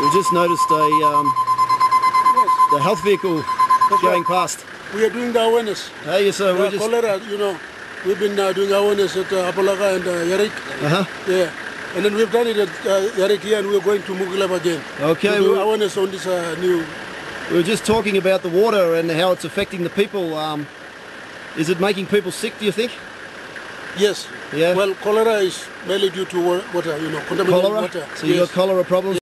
We just noticed a um, Yes, the health vehicle That's going right. past. we are doing the awareness. Hey, yes, sir. we just cholera, you know, we've been uh, doing awareness at uh, Apolaga and uh, Yarik. uh-huh. Yeah, and then we've done it at uh, Yarik here, and we're going to Mugilab again. Okay, to do awareness on this uh, new. we were just talking about the water and how it's affecting the people. Um, is it making people sick? Do you think? Yes. Yeah. Well, cholera is mainly due to water, you know, contaminated Cholera. water. So you got cholera problems.